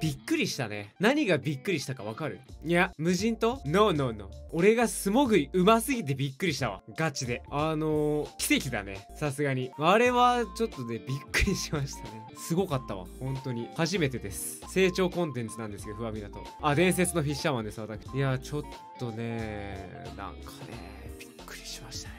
びっくりしたね。何がびっくりしたかわかる？いや無人島？ノーノーノー俺が素潜りうますぎてびっくりしたわ。ガチで。あのー、奇跡だね。さすがに。あれはちょっとねびっくりしましたね。すごかったわ。本当に。初めてです。成長コンテンツなんですけどふわみだと。あ伝説のフィッシャーマンです私。いやちょっとねなんかねびっくりしましたね。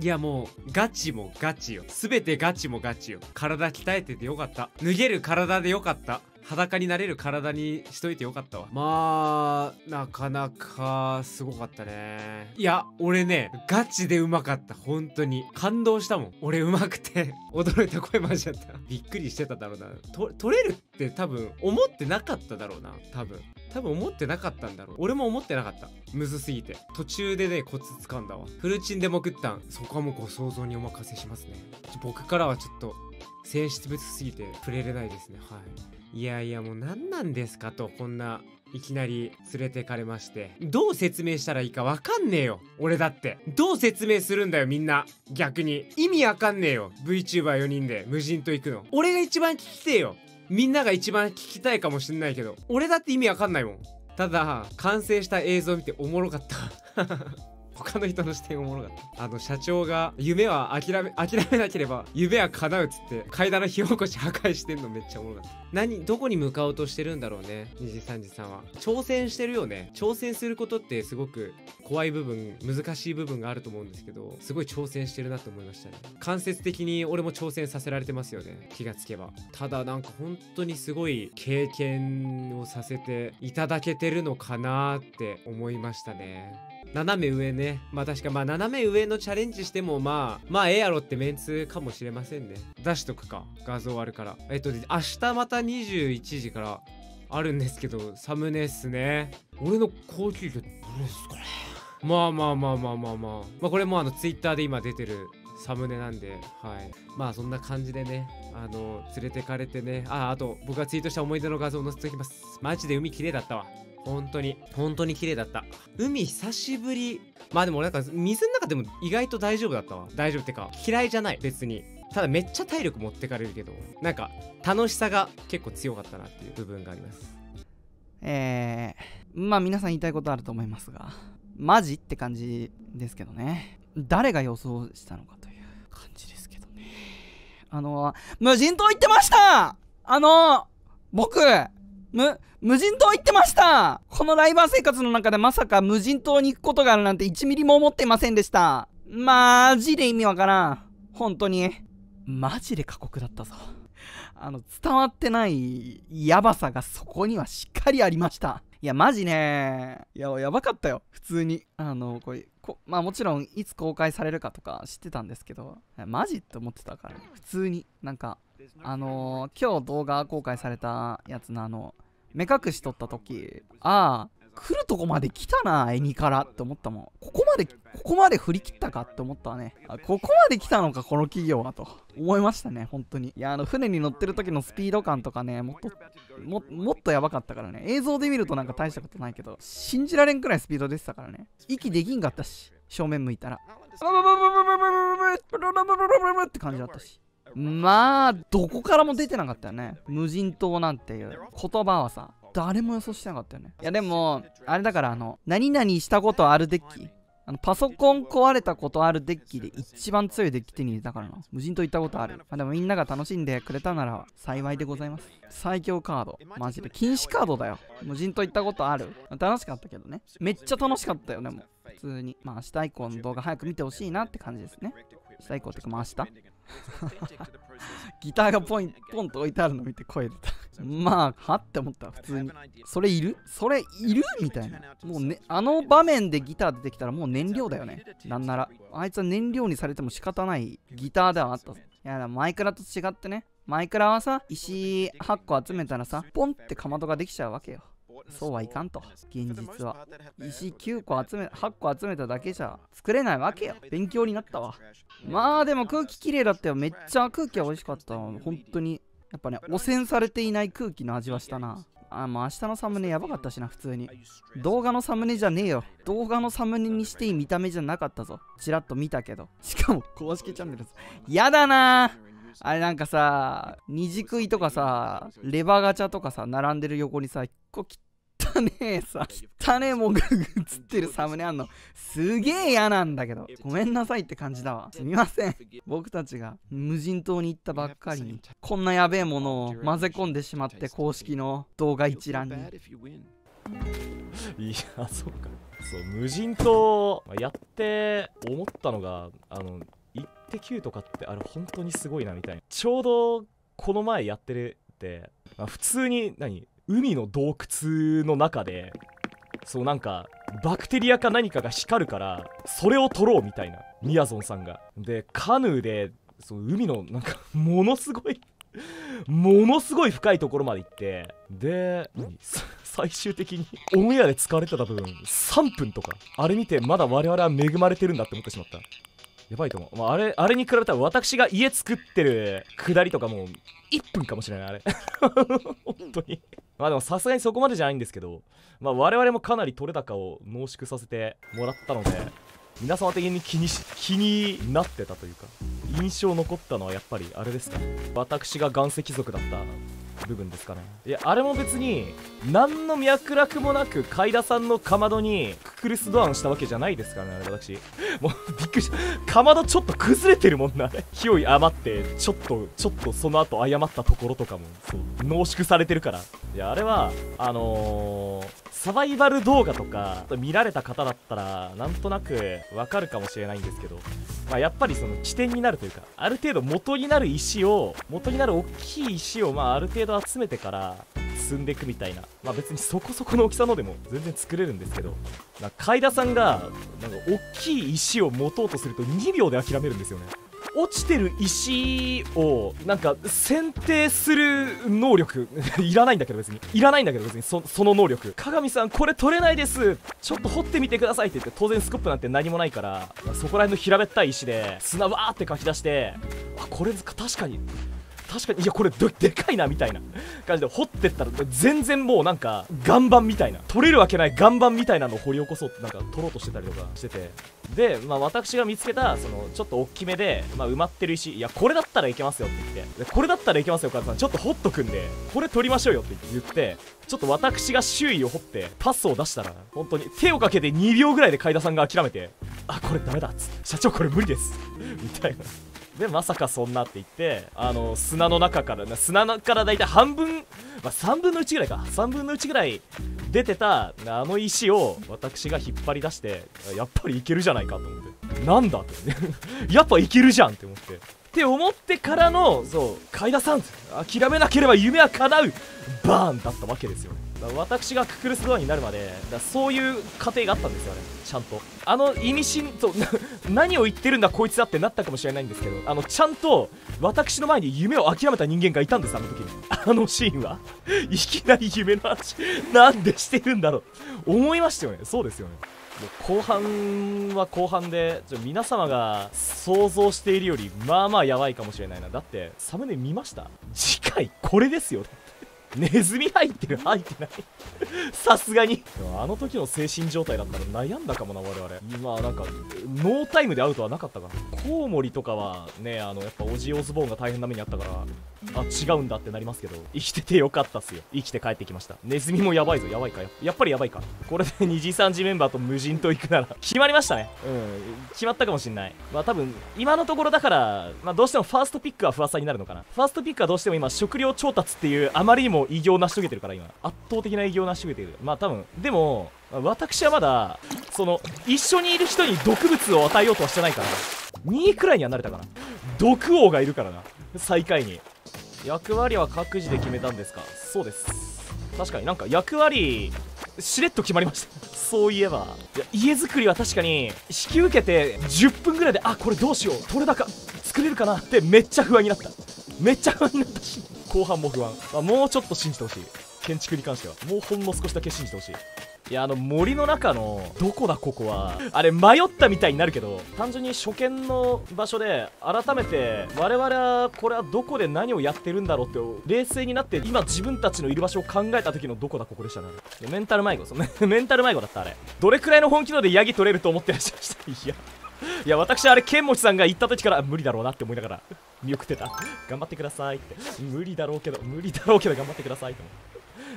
いやもうガチもガチよ。全てガチもガチよ。体鍛えててよかった。脱げる体でよかった。裸になれる体にしといてよかったわ。まあなかなかすごかったね。いや俺ねガチでうまかった。本当に。感動したもん。俺うまくて。驚いた声ましちゃった。びっくりしてただろうな。と取れるって多分思ってなかっただろうな。多分。多分思ってなかったんだろう。俺も思ってなかった。むずすぎて。途中でねコツ掴んだわ。フルチンで潜ったん。そこはもうご想像にお任せしますね。僕からはちょっと性質物すぎて触れれないですね。はいいやいやもう何なんですかとこんないきなり連れてかれまして。どう説明したらいいかわかんねえよ俺だって。どう説明するんだよみんな。逆に。意味わかんねえよ VTuber4 人で無人島行くの。俺が一番聞きてえよ。みんなが一番聞きたいかもしんないけど俺だって意味わかんないもん。ただ完成した映像見ておもろかった他の人の視点おもろかった。あの社長が夢は諦め諦めなければ夢は叶うっつって階段の火起こし破壊してんのめっちゃおもろかった。何どこに向かおうとしてるんだろうね。二次三次さんは。挑戦してるよね。挑戦することってすごく怖い部分難しい部分があると思うんですけどすごい挑戦してるなと思いましたね。間接的に俺も挑戦させられてますよね。気がつけば。ただなんか本当にすごい経験をさせていただけてるのかなって思いましたね。斜め上ね。まあ確かまあ斜め上のチャレンジしてもまあまあええやろってメンツかもしれませんね。出しとくか画像あるから。えっと明日また21時からあるんですけどサムネっすね。俺の高級魚どれですかね。まあまあまあまあまあまあ。まあこれもあのツイッターで今出てるサムネなんではい。まあそんな感じでねあの連れてかれてね。ああと僕がツイートした思い出の画像を載せておきます。マジで海綺麗だったわ。本当に。本当に綺麗だった。海久しぶり。まあでもなんか水の中でも意外と大丈夫だったわ。大丈夫ってか嫌いじゃない。別に。ただめっちゃ体力持ってかれるけどなんか楽しさが結構強かったなっていう部分があります。えー、まあ皆さん言いたいことあると思いますがマジって感じですけどね。誰が予想したのかという感じですけどね。あの無人島行ってました。あの僕む、無人島行ってましたこのライバー生活の中でまさか無人島に行くことがあるなんて1ミリも思っていませんでした。マジで意味わからん。本当に。マジで過酷だったぞ。あの、伝わってないやばさがそこにはしっかりありました。いや、マジね。いや、やばかったよ。普通に。あの、これ、こまあもちろん、いつ公開されるかとか知ってたんですけど、マジって思ってたから、ね、普通に。なんか、あのー、今日動画公開されたやつのあの、目隠し撮った時、ああ、来るとこまで来たな、エニからって思ったもん。ここまで、ここまで振り切ったかって思ったわね。あ、ここまで来たのか、この企業はと。思いましたね、本当に。いや、あの、船に乗ってる時のスピード感とかね、もっと、ももっとやばかったからね。映像で見るとなんか大したことないけど、信じられんくらいスピード出てたからね。息できんかったし、正面向いたら。って感じだったし。まあ、どこからも出てなかったよね。無人島なんていう言葉はさ、誰も予想してなかったよね。いや、でも、あれだから、あの、何々したことあるデッキ。あのパソコン壊れたことあるデッキで一番強いデッキ手に入れたからな。無人島行ったことある。まあ、でもみんなが楽しんでくれたなら幸いでございます。最強カード。マジで。禁止カードだよ。無人島行ったことある。楽しかったけどね。めっちゃ楽しかったよね、もう。普通に。まあ明日以降の動画早く見てほしいなって感じですね。明日以降ってかまあ明日？ギターがポイン ポンと置いてあるの見て声出た。まあはって思った普通に。それいる？それいる？みたいな。もうねあの場面でギター出てきたらもう燃料だよね。なんならあいつは燃料にされても仕方ないギターではあったぞいやマイクラと違ってね。マイクラはさ石8個集めたらさポンってかまどができちゃうわけよそうはいかんと。現実は。石9個集め8個集めただけじゃ作れないわけよ。勉強になったわ。まあでも空気きれいだったよ。めっちゃ空気は美味しかった。本当にやっぱね汚染されていない空気の味はしたな。あもう明日のサムネやばかったしな普通に。動画のサムネじゃねえよ。動画のサムネにしていい見た目じゃなかったぞ。ちらっと見たけど。しかも公式チャンネルやだな。あれなんかさ二次食いとかさレバーガチャとかさ並んでる横にさ一個汚ねえさ汚ねえもんが映ってるサムネあんのすげえ嫌なんだけど。ごめんなさいって感じだわ。すみません。僕たちが無人島に行ったばっかりにこんなやべえものを混ぜ込んでしまって公式の動画一覧に。いやそうか。そう無人島やって思ったのがあの「イッテ Q!」とかってあれ本当にすごいなみたいな。ちょうどこの前やってるって、まあ普通に何海の洞窟の中でそうなんかバクテリアか何かが光るからそれを取ろうみたいなみやぞんさんが。でカヌーでそう海のなんかものすごいものすごい深いところまで行ってで 最終的にオンエアで使われてた部分3分とか。あれ見てまだ我々は恵まれてるんだって思ってしまった。やばいと思う、まあ、あれあれに比べたら私が家作ってる下りとかもう1分かもしれないあれ。本当に。まあでもさすがにそこまでじゃないんですけどまあ我々もかなり取れ高を濃縮させてもらったので皆様的に気にし気になってたというか印象残ったのはやっぱりあれですか？私が岩石族だった部分ですかね。いやあれも別に何の脈絡もなく海田さんのかまどにククルスドアンしたわけじゃないですからね私。もうびっくりした。かまどちょっと崩れてるもんな勢い余ってちょっとちょっとその後謝ったところとかもそう濃縮されてるから。いやあれはあのーサバイバル動画とか見られた方だったらなんとなくわかるかもしれないんですけど、まあ、やっぱりその起点になるというかある程度元になる石を元になる大きい石をまあある程度集めてから積んでいくみたいな。まあ別にそこそこの大きさのでも全然作れるんですけど。なんか海田さんがなんか大きい石を持とうとすると2秒で諦めるんですよね。落ちてる石をなんか選定する能力 いらないんだけど別に。いらないんだけど別にそその能力鏡さんこれ取れないです。ちょっと掘ってみてくださいって言って当然スコップなんて何もないからそこら辺の平べったい石で砂わーってかき出してあこれ確かに。確かにいやこれでかいなみたいな。感じで掘ってったら全然もうなんか岩盤みたいな。取れるわけない岩盤みたいなのを掘り起こそうってなんか取ろうとしてたりとかしてて。で、まあ、私が見つけたそのちょっと大きめで、まあ、埋まってる石いやこれだったらいけますよって言って。でこれだったらいけますよカズさんちょっと掘っとくんでこれ取りましょうよって言ってちょっと私が周囲を掘ってパスを出したら本当に手をかけて2秒ぐらいで海田さんが諦めてあこれダメだっつって社長これ無理です。みたいな。でまさかそんなって言ってあの砂の中から砂から大体半分、まあ、3分の1ぐらいか。3分の1ぐらい出てたあの石を私が引っ張り出してやっぱりいけるじゃないかと思って。なんだって やっぱいけるじゃんって思って。って思ってからのそう海田さん諦めなければ夢は叶う。バーンだったわけですよね。私がククルスドアになるまでだそういう過程があったんですよね。ちゃんと。あの意味深と 何を言ってるんだこいつだってなったかもしれないんですけどあのちゃんと私の前に夢を諦めた人間がいたんですあの時に。あのシーンは。いきなり夢の話。なんでしてるんだろう。思いましたよね。そうですよね。もう後半は後半でちょ皆様が想像しているよりまあまあやばいかもしれないな。だってサムネ見ました？次回これですよ。ネズミ入ってる？入ってない？さすがに。あの時の精神状態だったら悩んだかもな我々。今なんかノータイムでアウトはなかったかな。コウモリとかはねあのやっぱオジオズボーンが大変な目にあったからあ違うんだってなりますけど生きててよかったっすよ。生きて帰ってきました。ネズミもやばいぞ。やばいか。ややっぱりやばいか。これで2次3次メンバーと無人島行くなら。決まりましたね。うん。決まったかもしんない。まあ多分今のところだから、まあ、どうしてもファーストピックは不さになるのかな。ファーストピックはどうしても今食料調達っていうあまりにも偉業を成し遂げてるから今。圧倒的な偉業を成し遂げてる。まあ多分でも私はまだその一緒にいる人に毒物を与えようとはしてないから2位くらいにはなれたかな。毒王がいるからな。最下位に。役割は各自で決めたんですか？そうです。確かになんか役割しれっと決まりました。そういえば。いや家作りは確かに引き受けて10分ぐらいであこれどうしよう取れ高作れるかなってめっちゃ不安になった。めっちゃ不安になったし。後半も不安、まあ、もうちょっと信じてほしい。建築に関しては。もうほんの少しだけ信じてほしい。いやあの森の中のどこだここは。あれ迷ったみたいになるけど単純に初見の場所で改めて我々はこれはどこで何をやってるんだろうって冷静になって今自分たちのいる場所を考えた時のどこだここでしたねメンタル迷子そう。メ メンタル迷子だったあれ。どれくらいの本気度でヤギ取れると思ってらっしゃいました？いや。いや私あれ剣持さんが言った時から無理だろうなって思いながら見送ってた。頑張ってくださいって。無理だろうけど無理だろうけど頑張ってくださいと思って。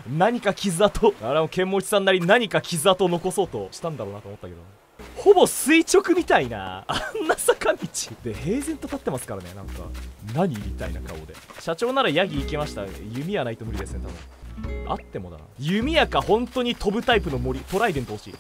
何か傷跡。あれも剣持さんなり何か傷跡を残そうとしたんだろうなと思ったけど。ほぼ垂直みたいなあんな坂道で。平然と立ってますからねなんか。何みたいな顔で。社長ならヤギ行けました。弓矢ないと無理ですね多分。あってもだな。弓矢か本当に飛ぶタイプの森。トライデント欲しい。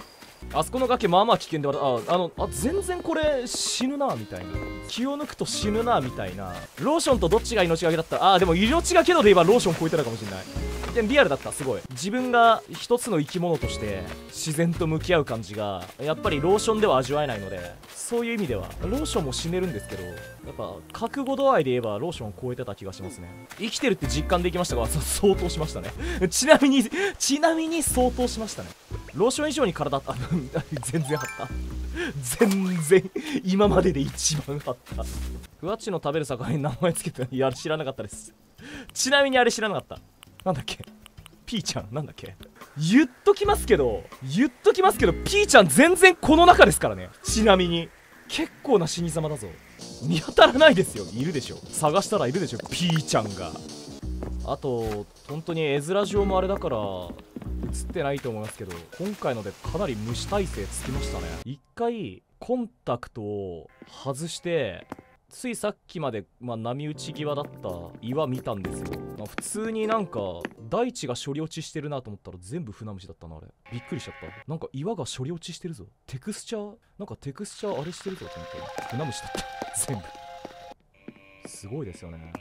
あそこの崖まあまあ危険ではああのあ全然これ死ぬなみたいな。気を抜くと死ぬなみたいな。ローションとどっちが命がけだった？らああでも命がけ度で言えばローション超えてたかもしれない。でリアルだったすごい。自分が一つの生き物として自然と向き合う感じがやっぱりローションでは味わえないのでそういう意味ではローションも死ねるんですけどやっぱ覚悟度合いで言えばローションを超えてた気がしますね。生きてるって実感できましたが 相当しましたね。ちなみにちなみに相当しましたね。ローション以上に体あ 全然張った。全然今までで一番張った。ふわっちの食べる魚に名前つけていや知らなかったです。ちなみにあれ知らなかった。なんだっけ？ピーちゃん。なんだっけ？言っときますけど言っときますけどピーちゃん全然この中ですからね。ちなみに。結構な死に様だぞ。見当たらないですよ。いるでしょ。探したらいるでしょ。ピーちゃんが。あと本当に絵面上もあれだから映ってないと思いますけど今回のでかなり無視体制つきましたね。一回コンタクトを外してついさっきまで、まあ、波打ち際だった岩見たんですよ、まあ、普通になんか大地が処理落ちしてるなと思ったら全部船虫だったなあれ。びっくりしちゃった。なんか岩が処理落ちしてるぞ。テクスチャー？なんかテクスチャーあれしてるぞと思って船虫だった。全部。すごいですよね。